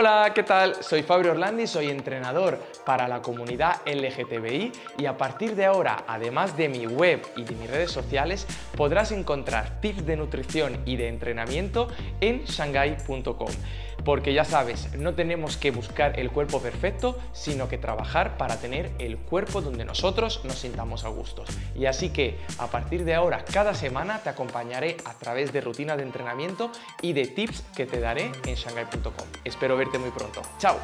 Hola, ¿qué tal? Soy Fabio Orlandi, soy entrenador para la comunidad LGTBI y a partir de ahora, además de mi web y de mis redes sociales, podrás encontrar tips de nutrición y de entrenamiento en shanghai.com. Porque ya sabes, no tenemos que buscar el cuerpo perfecto, sino que trabajar para tener el cuerpo donde nosotros nos sintamos a gustos. Y así que a partir de ahora, cada semana te acompañaré a través de rutinas de entrenamiento y de tips que te daré en shanghai.com. Espero verte muy pronto. ¡Chao!